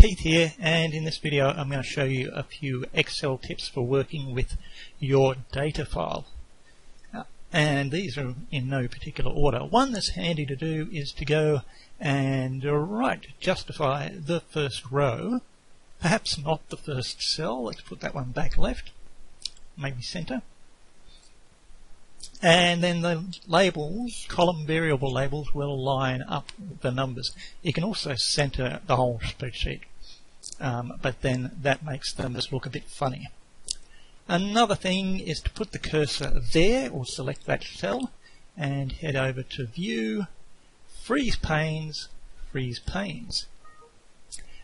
Keith here and in this video I'm going to show you a few Excel tips for working with your data file. And these are in no particular order. One that's handy to do is to go and right justify the first row, perhaps not the first cell, let's put that one back left, maybe center. And then the labels, column variable labels, will line up the numbers. You can also center the whole spreadsheet, um, but then that makes numbers look a bit funny. Another thing is to put the cursor there, or select that cell, and head over to View, Freeze Panes, Freeze Panes.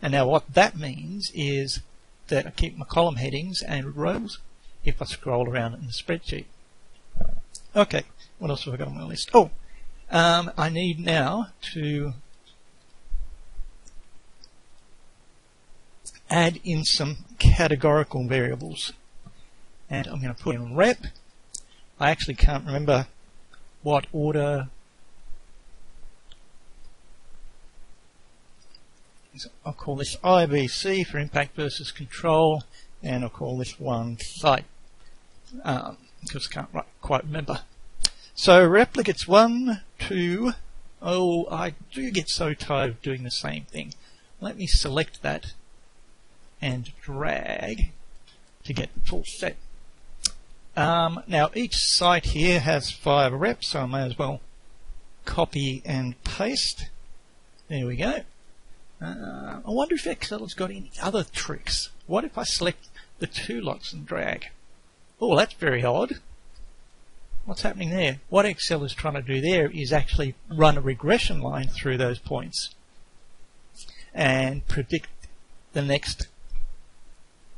And now what that means is that I keep my column headings and rows if I scroll around in the spreadsheet. Okay, what else have I got on my list? Oh, um, I need now to add in some categorical variables. And I'm going to put in rep. I actually can't remember what order I'll call this IBC for impact versus control and I'll call this one site. Um, because I can't quite remember. So replicates 1, 2, oh I do get so tired of doing the same thing. Let me select that and drag to get the full set. Um, now each site here has five reps, so I may as well copy and paste. There we go. Uh, I wonder if Excel has got any other tricks. What if I select the two lots and drag? Oh, that's very odd. What's happening there? What Excel is trying to do there is actually run a regression line through those points and predict the next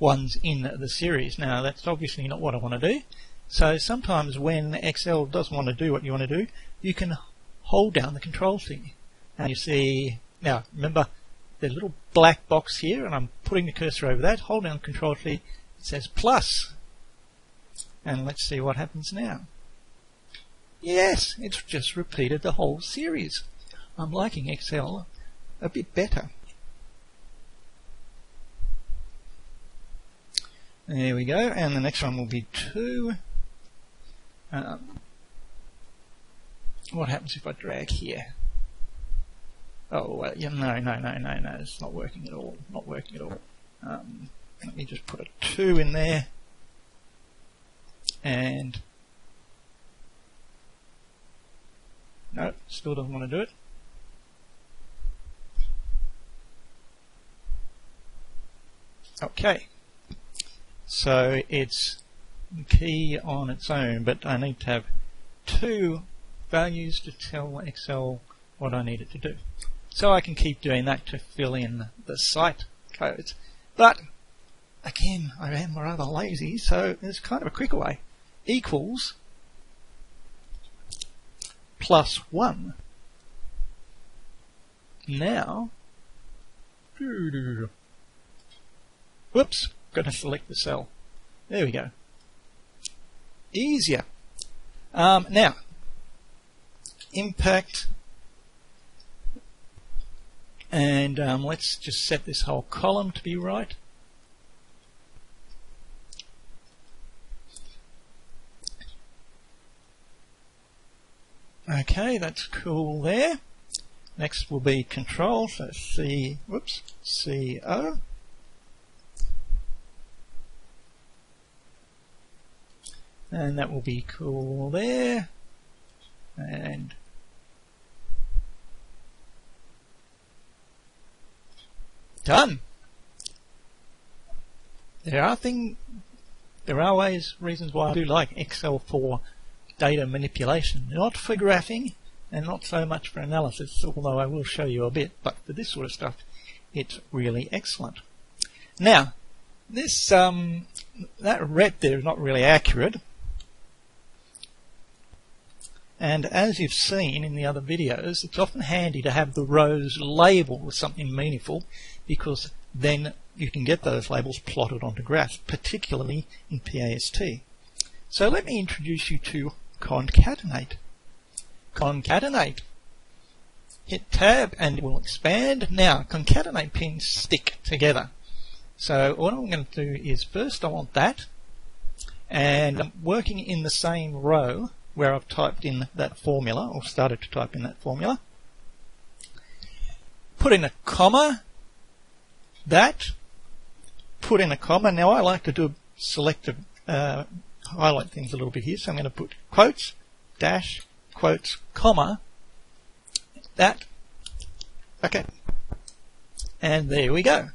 ones in the series. Now, that's obviously not what I want to do. So sometimes when Excel doesn't want to do what you want to do, you can hold down the control key. And you see, now remember, the little black box here, and I'm putting the cursor over that, hold down the control key, it says plus and let's see what happens now. Yes, it's just repeated the whole series. I'm liking Excel a bit better. There we go, and the next one will be 2. Um, what happens if I drag here? Oh, well, yeah, no, no, no, no, no, it's not working at all, not working at all. Um, let me just put a 2 in there and no, still doesn't want to do it. Okay, so it's key on its own, but I need to have two values to tell Excel what I need it to do. So I can keep doing that to fill in the site codes. But again, I am rather lazy, so there's kind of a quicker way equals plus 1. Now, whoops, got to select the cell. There we go. Easier. Um, now, impact, and um, let's just set this whole column to be right. Okay, that's cool there. Next will be control, so C, whoops, CO. And that will be cool there. And done. There are things, there are ways, reasons why I do like Excel for data manipulation, not for graphing and not so much for analysis, although I will show you a bit, but for this sort of stuff, it's really excellent. Now, this um, that red there is not really accurate, and as you've seen in the other videos, it's often handy to have the rows labeled with something meaningful because then you can get those labels plotted onto graphs, particularly in PAST. So let me introduce you to concatenate. Concatenate. hit tab and it will expand. Now, concatenate pins stick together. So what I'm going to do is first I want that and I'm working in the same row where I've typed in that formula or started to type in that formula. Put in a comma, that, put in a comma. Now I like to do selective, uh, highlight things a little bit here, so I'm going to put quotes, dash, quotes, comma, that, okay, and there we go.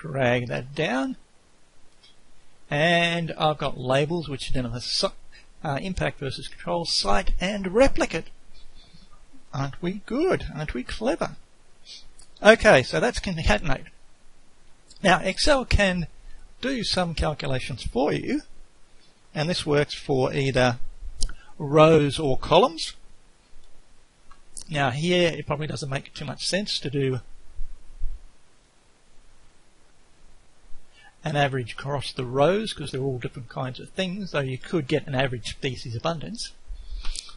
drag that down and I've got labels which identify uh, impact versus control, site and replicate. Aren't we good? Aren't we clever? Okay, so that's concatenate. Now Excel can do some calculations for you and this works for either rows or columns. Now here it probably doesn't make too much sense to do an average across the rows because they're all different kinds of things, though you could get an average species abundance.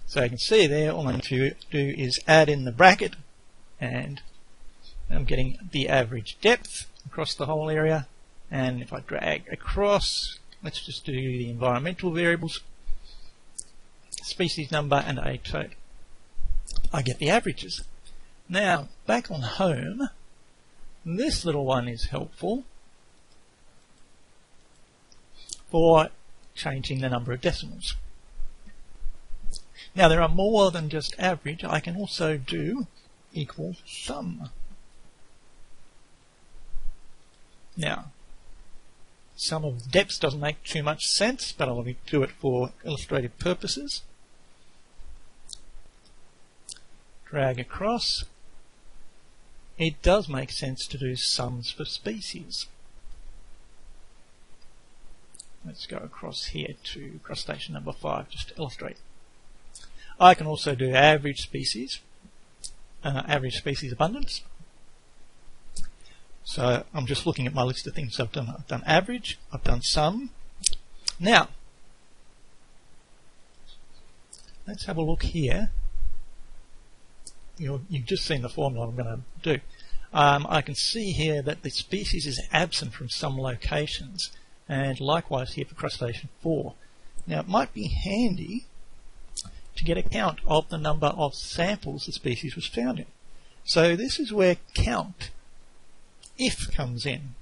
So you can see there, all I need to do is add in the bracket and I'm getting the average depth across the whole area. And if I drag across, let's just do the environmental variables, species number and a total. I get the averages. Now, back on home, this little one is helpful for changing the number of decimals. Now there are more than just average. I can also do equal sum. Now, sum of depths doesn't make too much sense, but I'll do it for illustrative purposes. Drag across. It does make sense to do sums for species. Let's go across here to crustacean number 5 just to illustrate. I can also do average species, uh, average species abundance. So I'm just looking at my list of things I've done. I've done average, I've done sum. Now, let's have a look here. you have just seen the formula I'm going to do. Um, I can see here that the species is absent from some locations and likewise here for crustacean 4. Now it might be handy to get a count of the number of samples the species was found in. So this is where count if comes in.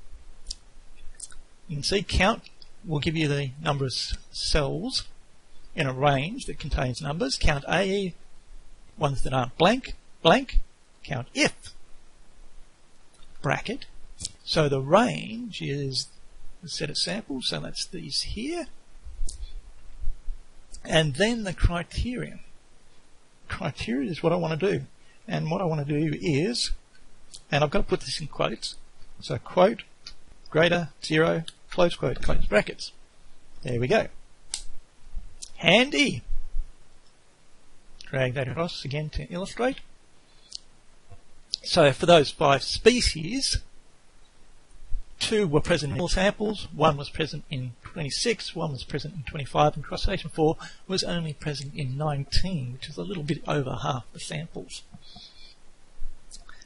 You can see count will give you the number of cells in a range that contains numbers. Count A, ones that aren't blank, blank, count if, bracket. So the range is set of samples, so that's these here. And then the criterion. Criterion is what I want to do. And what I want to do is, and I've got to put this in quotes, so quote, greater, zero, close quote, close brackets. There we go. Handy. Drag that across again to illustrate. So for those five species, two were present in all samples, one was present in 26, one was present in 25, and crustacean 4 was only present in 19, which is a little bit over half the samples.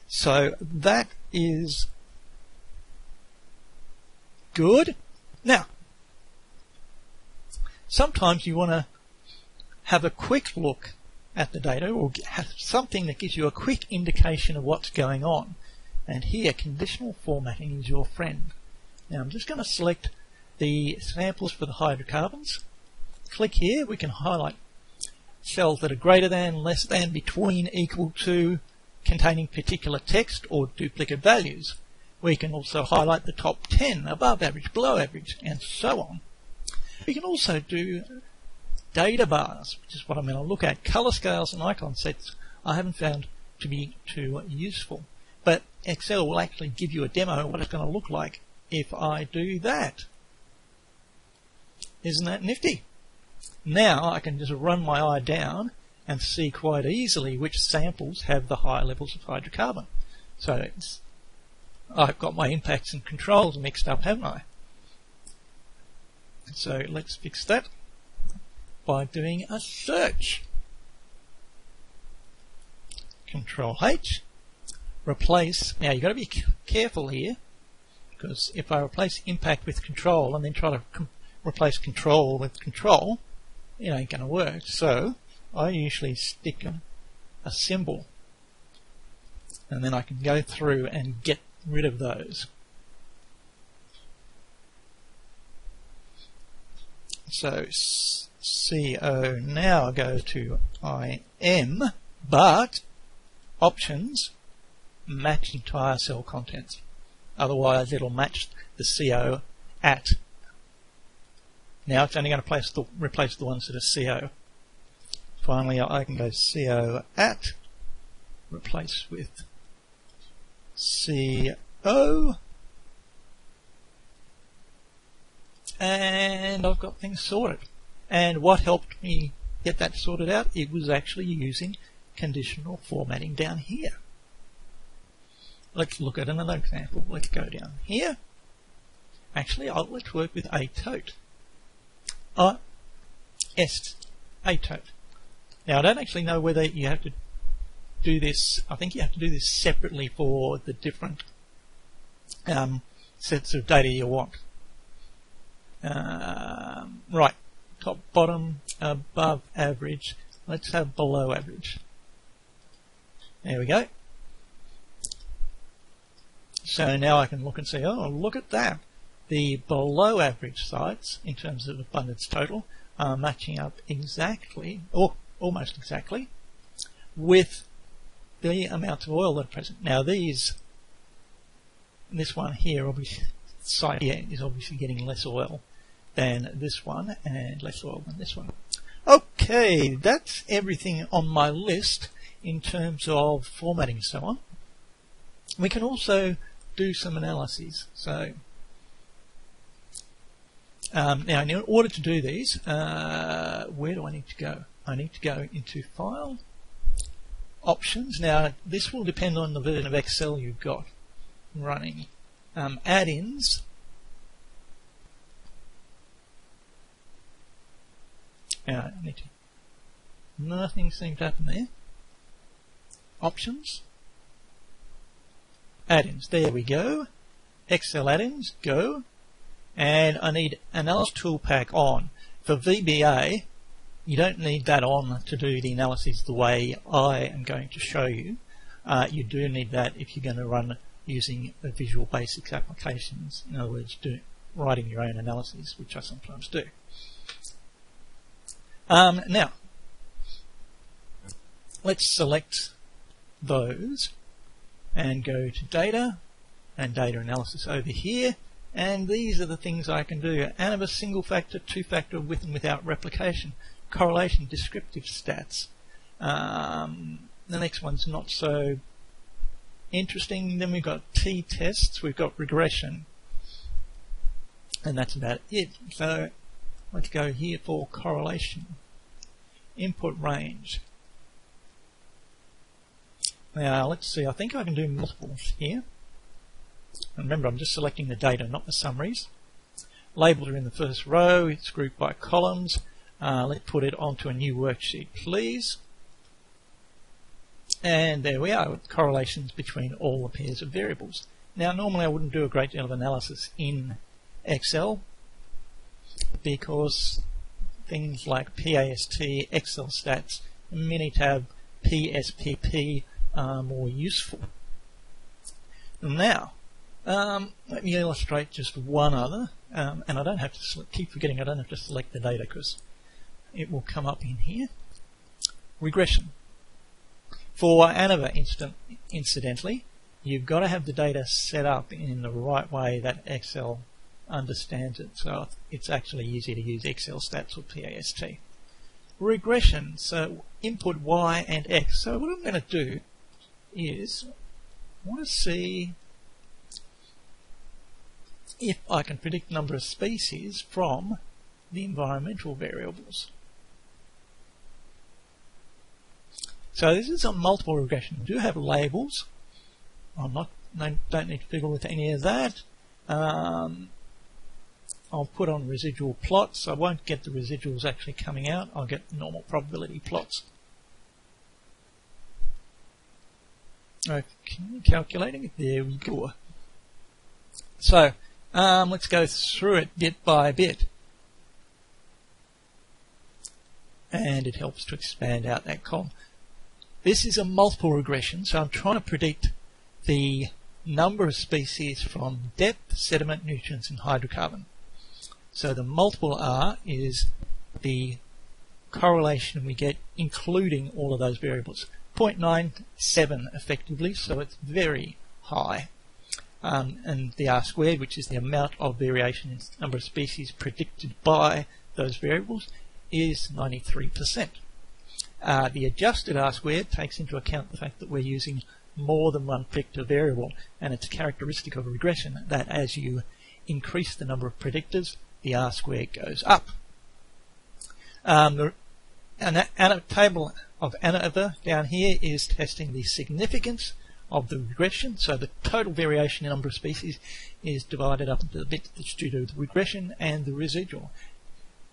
So that is good. Now, sometimes you want to have a quick look at the data or have something that gives you a quick indication of what's going on. And here, conditional formatting is your friend. Now I'm just going to select the samples for the hydrocarbons. Click here, we can highlight cells that are greater than, less than, between, equal to, containing particular text or duplicate values. We can also highlight the top 10, above average, below average, and so on. We can also do data bars, which is what I'm going to look at. Color scales and icon sets I haven't found to be too useful but Excel will actually give you a demo of what it's going to look like if I do that. Isn't that nifty? Now I can just run my eye down and see quite easily which samples have the higher levels of hydrocarbon. So I've got my impacts and controls mixed up, haven't I? So let's fix that by doing a search. Control H, replace. Now you've got to be careful here because if I replace impact with control and then try to replace control with control, it ain't going to work. So I usually stick a, a symbol and then I can go through and get rid of those. So CO now go to IM, but options match entire cell contents. Otherwise, it'll match the CO at. Now it's only going to place the, replace the ones that are CO. Finally, I can go CO at, replace with CO, and I've got things sorted. And what helped me get that sorted out? It was actually using conditional formatting down here. Let's look at another example. Let's go down here. Actually, I'll, let's work with a tote. Uh, est, a tote. Now, I don't actually know whether you have to do this. I think you have to do this separately for the different um, sets of data you want. Um, right, top, bottom, above average. Let's have below average. There we go. So now I can look and say, oh, look at that. The below average sites, in terms of abundance total, are matching up exactly, or almost exactly, with the amount of oil that are present. Now these, this one here, obviously, site here is obviously getting less oil than this one, and less oil than this one. Okay, that's everything on my list in terms of formatting and so on. We can also do some analyses. So um, now, in order to do these, uh, where do I need to go? I need to go into File, Options. Now, this will depend on the version of Excel you've got running. Um, Add-ins. Now, I need to, nothing seems to happen there. Options add-ins. There we go. Excel add-ins, go. And I need Analysis ToolPak on. For VBA, you don't need that on to do the analysis the way I am going to show you. Uh, you do need that if you're going to run using Visual Basics applications. In other words, do, writing your own analyses, which I sometimes do. Um, now, let's select those and go to data and data analysis over here. And these are the things I can do. ANOVA single factor, two factor with and without replication. Correlation descriptive stats. Um, the next one's not so interesting. Then we've got t-tests. We've got regression. And that's about it. So let's go here for correlation. Input range now let's see, I think I can do multiples here. And remember I'm just selecting the data, not the summaries. Labels are in the first row, it's grouped by columns. Uh, let's put it onto a new worksheet please. And there we are, with correlations between all the pairs of variables. Now normally I wouldn't do a great deal of analysis in Excel because things like PAST, Excel stats, Minitab, PSPP are more useful. Now, um, let me illustrate just one other, um, and I don't have to select, keep forgetting I don't have to select the data because it will come up in here. Regression. For ANOVA instant, incidentally, you've got to have the data set up in the right way that Excel understands it. So it's actually easier to use Excel stats or PAST. Regression, so input Y and X. So what I'm going to do is I want to see if I can predict the number of species from the environmental variables. So this is a multiple regression. We do have labels. I'm not don't need to fiddle with any of that. Um, I'll put on residual plots. I won't get the residuals actually coming out. I'll get normal probability plots. Okay, calculating it. There we go. So, um, let's go through it bit by bit. And it helps to expand out that column. This is a multiple regression, so I'm trying to predict the number of species from depth, sediment, nutrients, and hydrocarbon. So the multiple R is the correlation we get including all of those variables. 0.97 effectively, so it's very high. Um, and the R squared, which is the amount of variation in number of species predicted by those variables, is 93%. Uh, the adjusted R squared takes into account the fact that we're using more than one predictor variable, and it's characteristic of regression that as you increase the number of predictors, the R squared goes up. Um, the an, an, table of ANOVA down here is testing the significance of the regression. So the total variation in number of species is divided up into the bit that's due to the regression and the residual.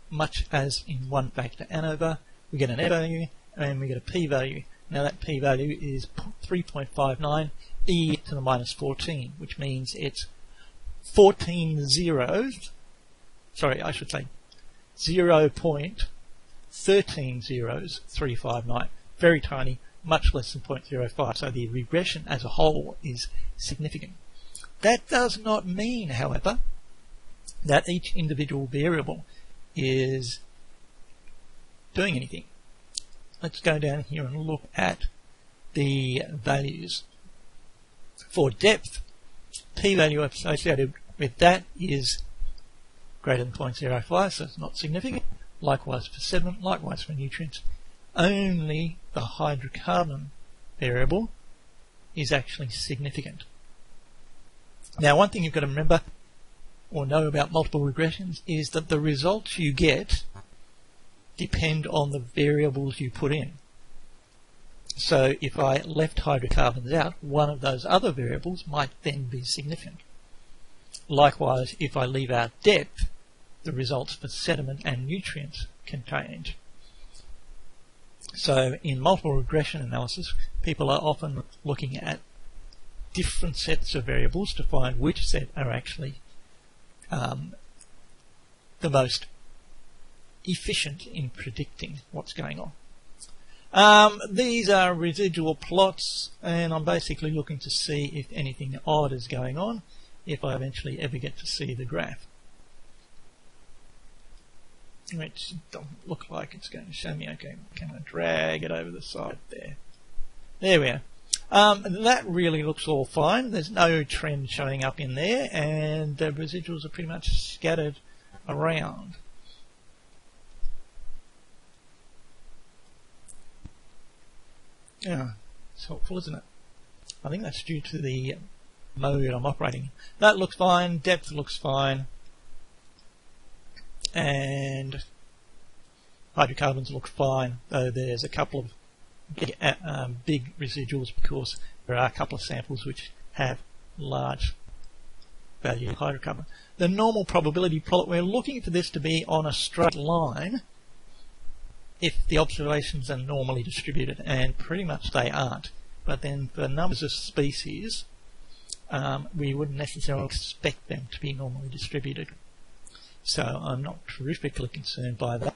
Much as in one factor ANOVA, we get an F value and we get a P value. Now that P value is 3.59 e to the minus 14, which means it's 14 zeros, sorry, I should say 0.13 zeros 359. Very tiny, much less than 0.05. So the regression as a whole is significant. That does not mean, however, that each individual variable is doing anything. Let's go down here and look at the values. For depth, p-value associated with that is greater than 0.05, so it's not significant. Likewise for sediment, likewise for nutrients only the hydrocarbon variable is actually significant. Now one thing you've got to remember or know about multiple regressions is that the results you get depend on the variables you put in. So if I left hydrocarbons out, one of those other variables might then be significant. Likewise, if I leave out depth, the results for sediment and nutrients contained. So in multiple regression analysis, people are often looking at different sets of variables to find which set are actually um, the most efficient in predicting what's going on. Um, these are residual plots and I'm basically looking to see if anything odd is going on if I eventually ever get to see the graph which doesn't look like it's going to show me. Okay, can I drag it over the side there? There we are. Um, that really looks all fine. There's no trend showing up in there, and the residuals are pretty much scattered around. Yeah, it's helpful, isn't it? I think that's due to the mode I'm operating. That looks fine. Depth looks fine and hydrocarbons look fine, though there's a couple of big, uh, um, big residuals because there are a couple of samples which have large value of hydrocarbon. The normal probability plot, we're looking for this to be on a straight line if the observations are normally distributed, and pretty much they aren't. But then for numbers of species, um, we wouldn't necessarily expect them to be normally distributed. So I'm not terrifically concerned by that.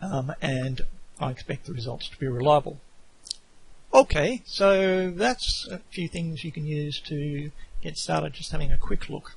Um, and I expect the results to be reliable. Okay, so that's a few things you can use to get started just having a quick look